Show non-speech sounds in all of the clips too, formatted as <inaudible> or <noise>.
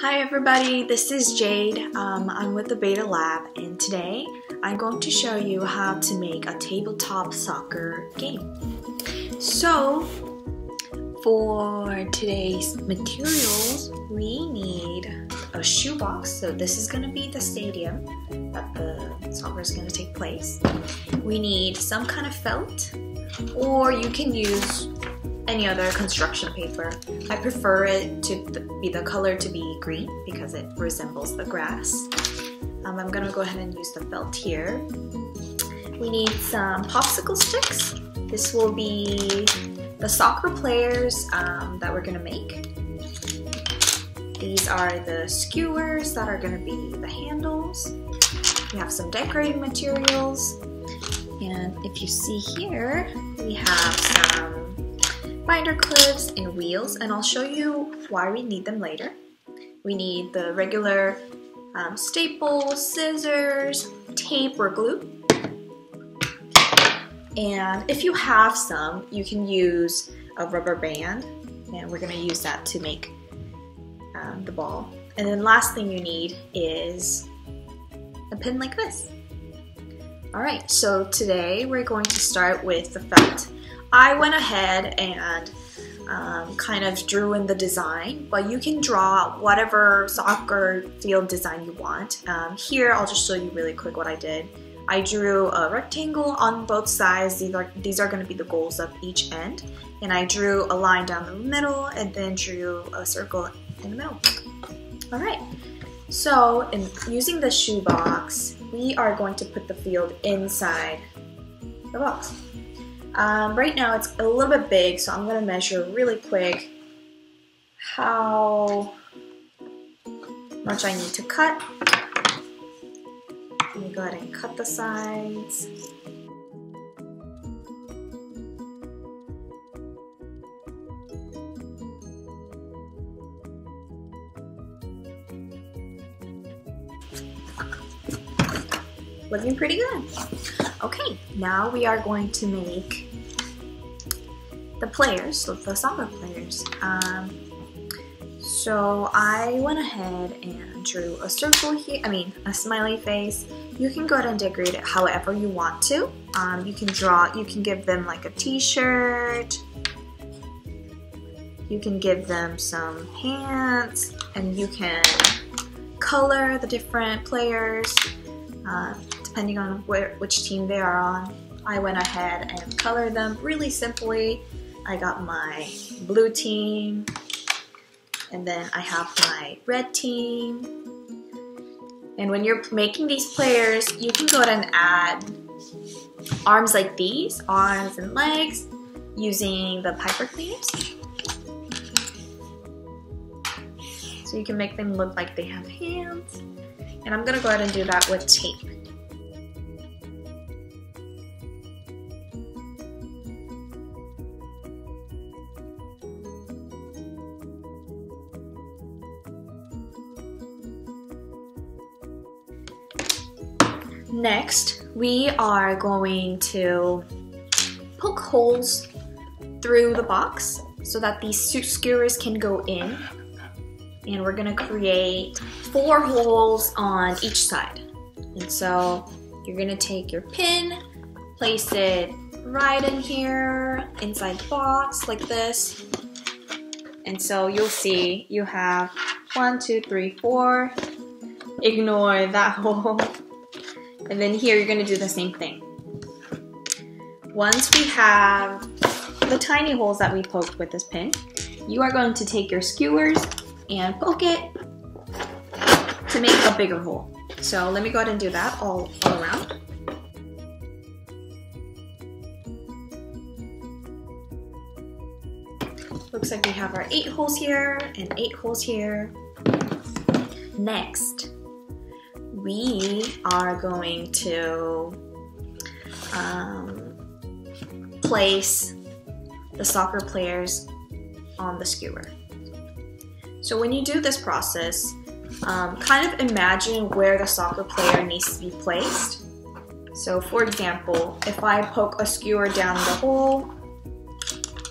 Hi everybody, this is Jade. Um, I'm with the Beta Lab and today I'm going to show you how to make a tabletop soccer game. So for today's materials, we need a shoebox. So this is going to be the stadium that the soccer is going to take place. We need some kind of felt or you can use any other construction paper. I prefer it to be the color to be green because it resembles the grass. Um, I'm gonna go ahead and use the felt here. We need some popsicle sticks. This will be the soccer players um, that we're gonna make. These are the skewers that are gonna be the handles. We have some decorating materials. And if you see here, we have some binder clips and wheels and I'll show you why we need them later. We need the regular um, staples, scissors, tape or glue. And if you have some, you can use a rubber band and we're gonna use that to make um, the ball. And then last thing you need is a pin like this. All right, so today we're going to start with the felt. I went ahead and um, kind of drew in the design, but you can draw whatever soccer field design you want. Um, here, I'll just show you really quick what I did. I drew a rectangle on both sides. These are, these are gonna be the goals of each end. And I drew a line down the middle and then drew a circle in the middle. All right, so in using the shoebox, we are going to put the field inside the box. Um, right now it's a little bit big, so I'm going to measure really quick how much I need to cut. Let me go ahead and cut the sides. Looking pretty good. Okay, now we are going to make the players, so the soccer players. Um, so I went ahead and drew a circle here, I mean a smiley face. You can go ahead and decorate it however you want to. Um, you can draw, you can give them like a t-shirt. You can give them some pants and you can color the different players. Uh, depending on where, which team they are on. I went ahead and colored them really simply. I got my blue team, and then I have my red team. And when you're making these players, you can go ahead and add arms like these, arms and legs, using the pipe cleaners. So you can make them look like they have hands. And I'm gonna go ahead and do that with tape. Next, we are going to poke holes through the box so that these skewers can go in. And we're gonna create four holes on each side. And so you're gonna take your pin, place it right in here, inside the box, like this. And so you'll see you have one, two, three, four. Ignore that <laughs> hole. And then here you're gonna do the same thing. Once we have the tiny holes that we poked with this pin, you are going to take your skewers and poke it to make a bigger hole. So let me go ahead and do that all, all around. Looks like we have our eight holes here and eight holes here. Next, we are going to um, place the soccer players on the skewer. So when you do this process, um, kind of imagine where the soccer player needs to be placed. So for example, if I poke a skewer down the hole,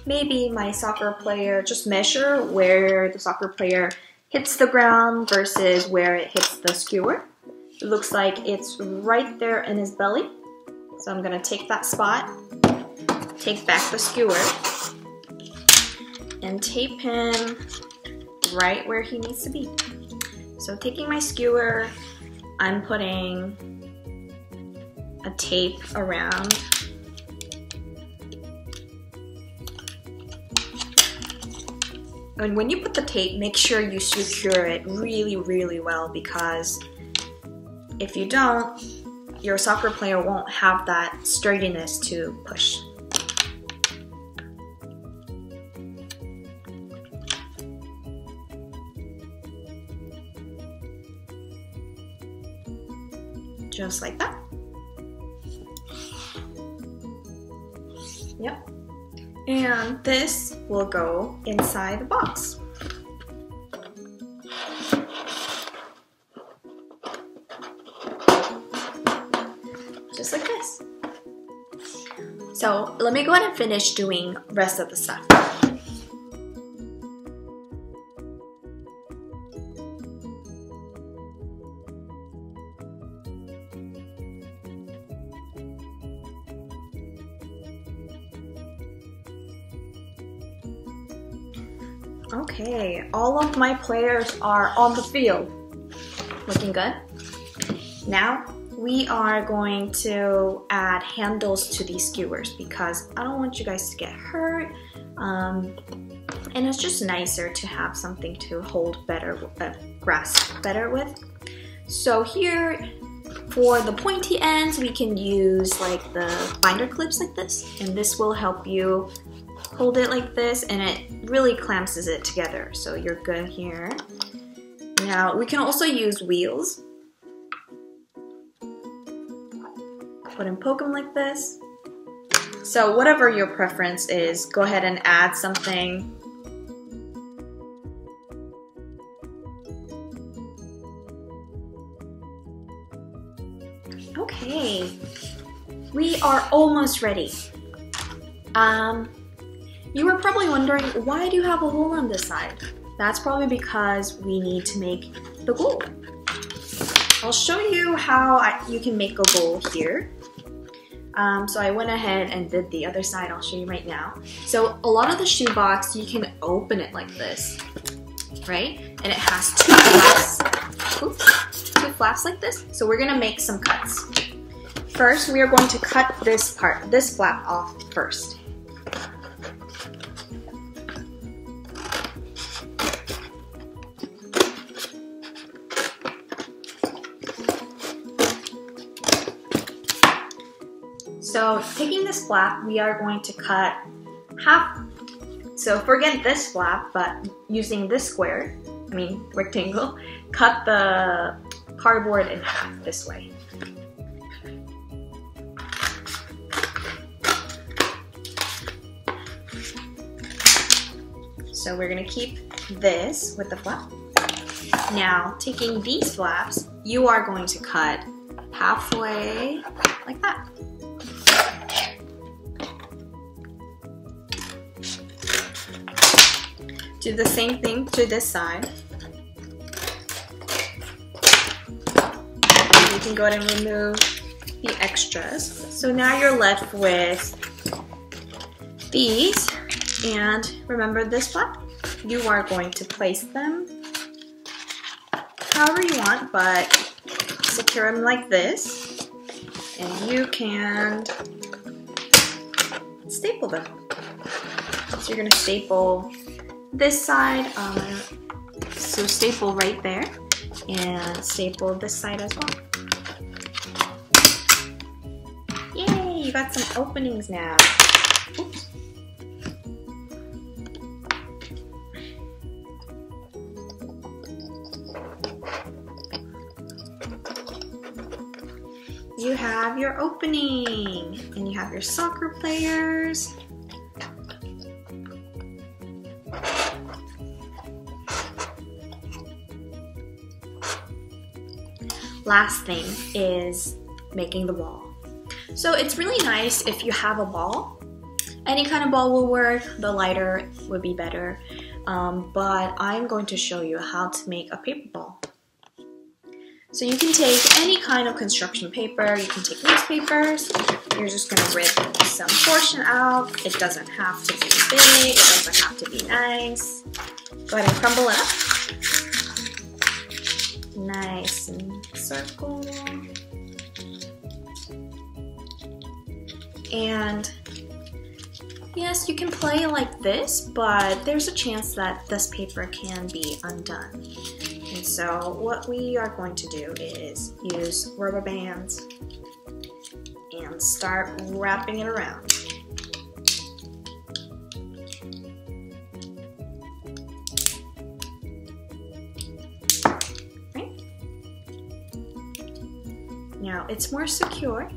maybe my soccer player, just measure where the soccer player hits the ground versus where it hits the skewer. Looks like it's right there in his belly. So I'm gonna take that spot, take back the skewer, and tape him right where he needs to be. So taking my skewer, I'm putting a tape around And when you put the tape, make sure you secure it really, really well because if you don't, your soccer player won't have that sturdiness to push. Just like that. Yep. And this will go inside the box. Just like this. So let me go ahead and finish doing rest of the stuff. Okay, all of my players are on the field. Looking good. Now we are going to add handles to these skewers because I don't want you guys to get hurt. Um, and it's just nicer to have something to hold better, uh, grasp better with. So here, for the pointy ends, we can use like the binder clips like this, and this will help you hold it like this and it really clamps it together. So you're good here. Now we can also use wheels. Put and poke them like this. So whatever your preference is, go ahead and add something. Okay, we are almost ready. Um, you were probably wondering, why do you have a hole on this side? That's probably because we need to make the goal. I'll show you how I, you can make a bowl here. Um, so I went ahead and did the other side, I'll show you right now. So a lot of the shoebox, you can open it like this, right? And it has two flaps, oops, two flaps like this. So we're gonna make some cuts. First, we are going to cut this part, this flap off first. So taking this flap, we are going to cut half. So forget this flap, but using this square, I mean rectangle, cut the cardboard in half this way. So we're gonna keep this with the flap. Now, taking these flaps, you are going to cut halfway like that. Do the same thing to this side. You can go ahead and remove the extras. So now you're left with these. And remember this one You are going to place them however you want, but secure them like this. And you can staple them. So you're gonna staple this side, um, so staple right there, and staple this side as well. Yay, you got some openings now. Oops. You have your opening, and you have your soccer players, last thing is making the ball. So it's really nice if you have a ball. Any kind of ball will work, the lighter would be better. um, but I'm going to show you how to make a paper ball. So you can take any kind of construction paper, you can take newspapers, you're just gonna rip some portion out. It doesn't have to be big, it doesn't have to be nice. Go ahead and crumble it up. Circle. And yes, you can play like this, but there's a chance that this paper can be undone. And so what we are going to do is use rubber bands and start wrapping it around. Now it's more secure.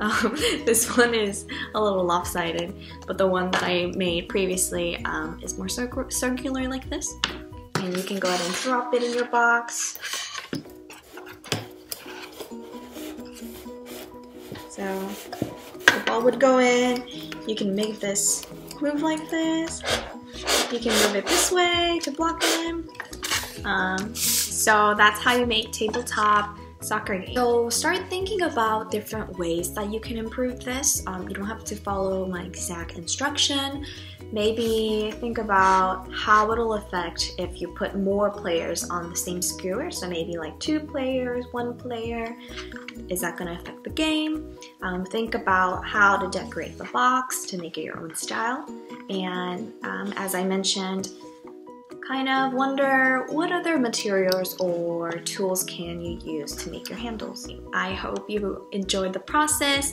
Um, <laughs> this one is a little lopsided, but the one that I made previously um, is more circular like this and you can go ahead and drop it in your box. So the ball would go in, you can make this move like this, you can move it this way to block in. Um, so that's how you make tabletop soccer game. So start thinking about different ways that you can improve this. Um, you don't have to follow my exact instruction. Maybe think about how it'll affect if you put more players on the same skewer. So maybe like two players, one player. Is that going to affect the game? Um, think about how to decorate the box to make it your own style. And um, as I mentioned, kind of wonder what other materials or tools can you use to make your handles. I hope you enjoyed the process.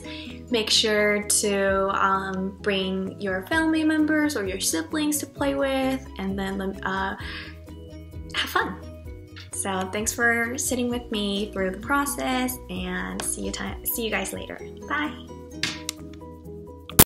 Make sure to um, bring your family members or your siblings to play with and then uh, have fun. So thanks for sitting with me through the process and see you, see you guys later. Bye!